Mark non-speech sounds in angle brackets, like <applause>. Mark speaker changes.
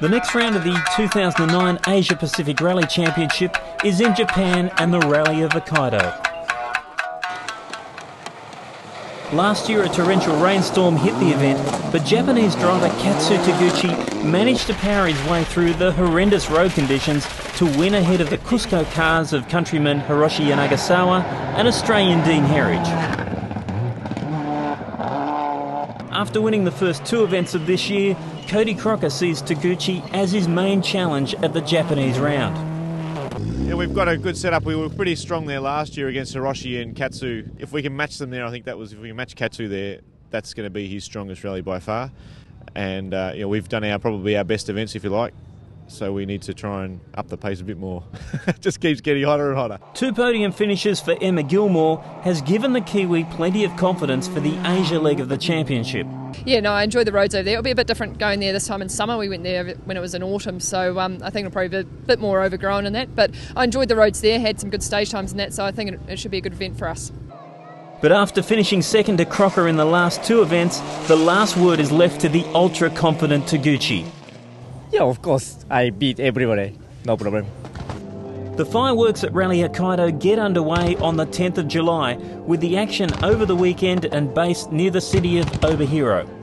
Speaker 1: The next round of the 2009 Asia Pacific Rally Championship is in Japan and the Rally of Hokkaido. Last year, a torrential rainstorm hit the event, but Japanese driver Katsu Taguchi managed to power his way through the horrendous road conditions to win ahead of the Cusco cars of countrymen Hiroshi Nagasawa and Australian Dean Herridge. After winning the first two events of this year, Cody Crocker sees Taguchi as his main challenge at the Japanese round.
Speaker 2: Yeah, we've got a good setup. We were pretty strong there last year against Hiroshi and Katsu. If we can match them there, I think that was if we can match Katsu there, that's going to be his strongest rally by far. And uh, you know, we've done our probably our best events, if you like. So we need to try and up the pace a bit more. it <laughs> just keeps getting hotter and hotter.
Speaker 1: Two podium finishes for Emma Gilmour has given the Kiwi plenty of confidence for the Asia leg of the championship.
Speaker 3: Yeah, no, I enjoyed the roads over there. It'll be a bit different going there this time in summer. We went there when it was in autumn, so um, I think it'll probably be a bit more overgrown in that. But I enjoyed the roads there, had some good stage times in that, so I think it, it should be a good event for us.
Speaker 1: But after finishing second to Crocker in the last two events, the last word is left to the ultra confident Taguchi.
Speaker 4: Yeah, of course, I beat everybody, no problem.
Speaker 1: The fireworks at Rally Hokkaido get underway on the 10th of July, with the action over the weekend and based near the city of Obihiro.